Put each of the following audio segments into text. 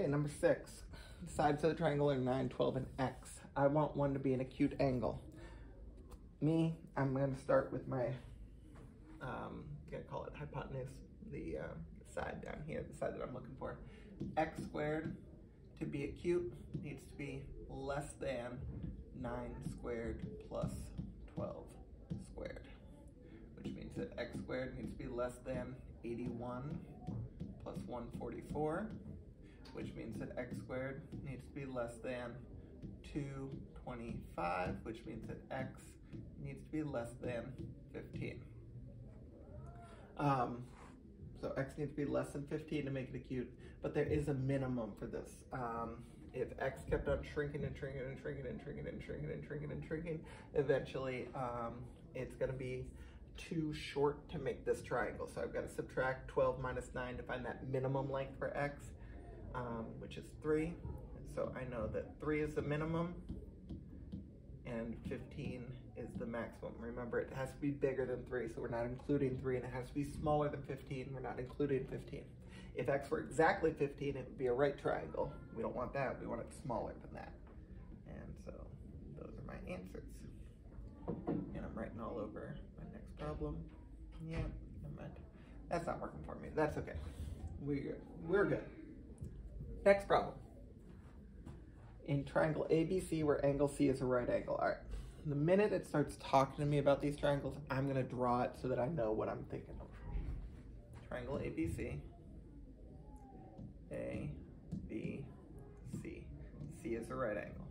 Okay, number six. Sides of the triangle are 9, 12, and x. I want one to be an acute angle. Me, I'm going to start with my, um, I'm to call it hypotenuse, the uh, side down here, the side that I'm looking for. x squared to be acute needs to be less than 9 squared plus 12 squared, which means that x squared needs to be less than 81 plus 144, which means that x squared needs to be less than 225, which means that x needs to be less than 15. Um, so x needs to be less than 15 to make it acute, but there is a minimum for this. Um, if x kept on shrinking and shrinking and shrinking and shrinking and shrinking and shrinking and shrinking, eventually um, it's going to be too short to make this triangle. So I've got to subtract 12 minus 9 to find that minimum length for x, um, which is 3. So I know that 3 is the minimum and 15 is the maximum. Remember, it has to be bigger than 3, so we're not including 3, and it has to be smaller than 15. We're not including 15. If x were exactly 15, it would be a right triangle. We don't want that. We want it smaller than that. And so those are my answers. And I'm writing all over my next problem. Yeah. That's not working for me. That's okay. We're, we're good. Next problem. In triangle ABC, where angle C is a right angle. All right. The minute it starts talking to me about these triangles, I'm going to draw it so that I know what I'm thinking of. Triangle ABC. A, B, C. C is a right angle.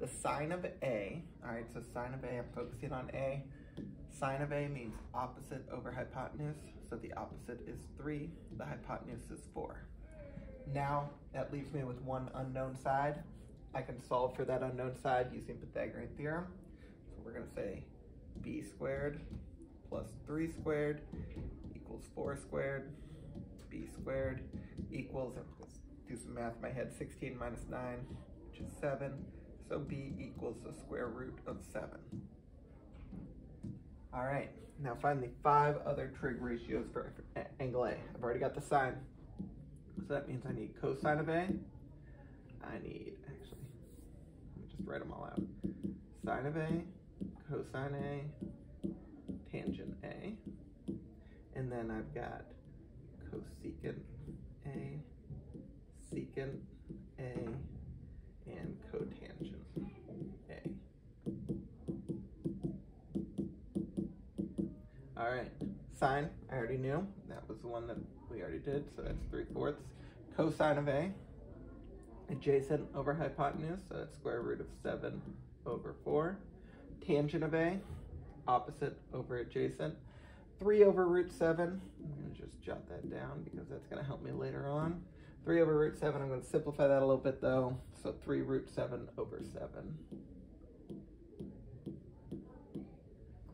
The sine of A, all right, so sine of A, I'm focusing on A. Sine of A means opposite over hypotenuse, so the opposite is 3, the hypotenuse is 4. Now, that leaves me with one unknown side. I can solve for that unknown side using Pythagorean theorem. So we're going to say b squared plus 3 squared equals 4 squared, b squared equals, let's do some math in my head, 16 minus 9, which is 7. So b equals the square root of 7. All right, now find the five other trig ratios for angle A. I've already got the sine. So that means I need cosine of A. I need, actually, let me just write them all out. Sine of A, cosine A, tangent A. And then I've got cosecant A, secant A, and cotangent A. All right, sine, I already knew. That was the one that we already did, so that's 3 fourths. Cosine of A, adjacent over hypotenuse, so that's square root of 7 over 4. Tangent of A, opposite over adjacent. 3 over root 7, I'm going to just jot that down because that's going to help me later on. 3 over root 7, I'm going to simplify that a little bit though. So 3 root 7 over 7.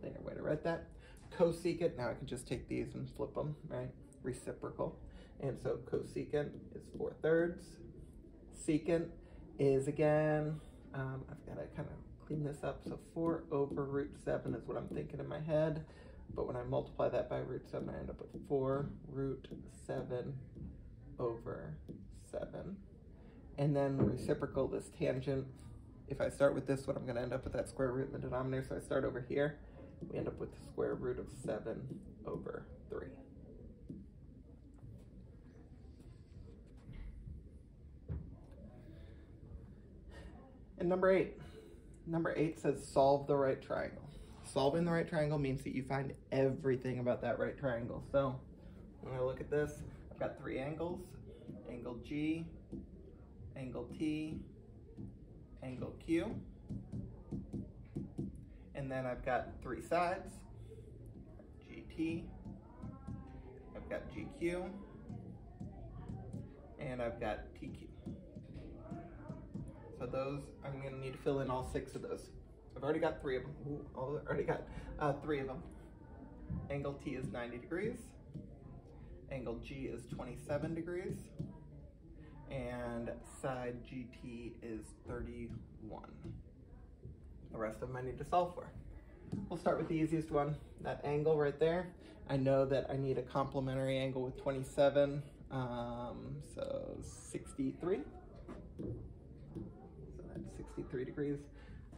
Cleaner way to write that. Cosecant, now I can just take these and flip them, right? Reciprocal. And so cosecant is 4 thirds. Secant is again, um, I've got to kind of clean this up. So 4 over root 7 is what I'm thinking in my head. But when I multiply that by root 7, I end up with 4 root 7 over 7. And then reciprocal, this tangent, if I start with this one, I'm going to end up with that square root in the denominator. So I start over here. We end up with the square root of 7 over 3. And number 8. Number 8 says solve the right triangle. Solving the right triangle means that you find everything about that right triangle. So when I look at this, I've got three angles, angle G, angle T, angle Q. And then I've got three sides, GT, I've got GQ, and I've got TQ. Those, I'm gonna need to fill in all six of those. I've already got three of them. Ooh, already got uh, three of them. Angle T is 90 degrees. Angle G is 27 degrees. And side GT is 31. The rest of them I need to solve for. We'll start with the easiest one, that angle right there. I know that I need a complementary angle with 27 Um, so 63. So that's 63 degrees.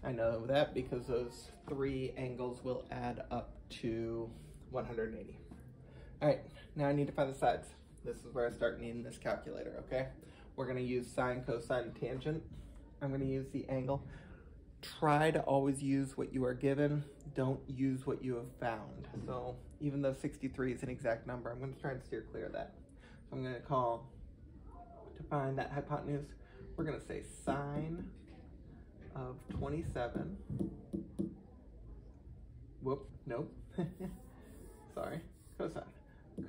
I know that because those three angles will add up to 180. All right, now I need to find the sides. This is where I start needing this calculator, okay? We're gonna use sine, cosine, tangent. I'm gonna use the angle. Try to always use what you are given. Don't use what you have found. So even though 63 is an exact number, I'm gonna try and steer clear of that. So I'm gonna call, to find that hypotenuse, we're gonna say sine of 27. Whoop, nope. Sorry, cosine.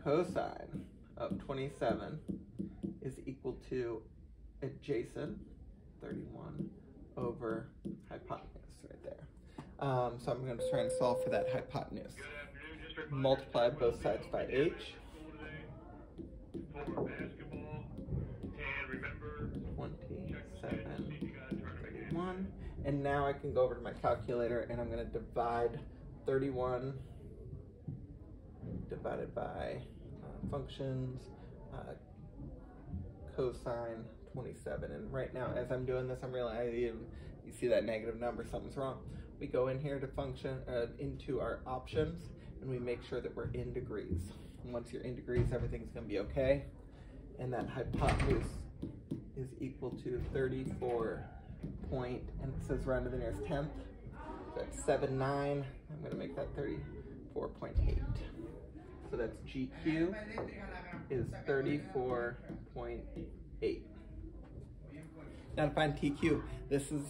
Cosine of 27 is equal to adjacent 31 over hypotenuse right there. Um, so I'm going to try and solve for that hypotenuse. Multiply both sides by h. And now I can go over to my calculator and I'm going to divide 31 divided by uh, functions, uh, cosine 27. And right now, as I'm doing this, I'm realizing you see that negative number, something's wrong. We go in here to function, uh, into our options, and we make sure that we're in degrees. And once you're in degrees, everything's gonna be okay. And that hypotenuse is equal to 34 point, and it says round to the nearest tenth. That's 7, 9. I'm gonna make that 34.8. So that's GQ is 34.8. Now to find TQ, this is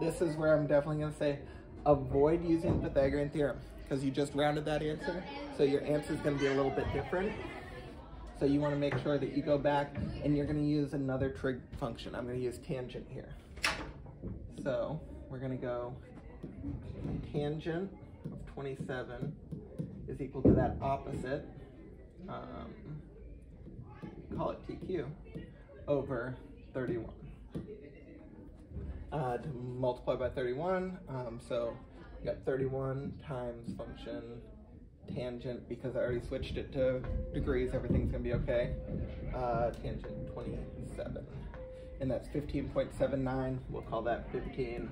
this is where I'm definitely gonna say avoid using the Pythagorean theorem because you just rounded that answer. So your answer is gonna be a little bit different. So you wanna make sure that you go back and you're gonna use another trig function. I'm gonna use tangent here. So we're gonna go tangent of 27 is equal to that opposite, um, call it TQ, over 31 uh, to multiply by 31. Um, so you got 31 times function tangent, because I already switched it to degrees, everything's gonna be okay. Uh, tangent 27. And that's 15.79, we'll call that 15.8.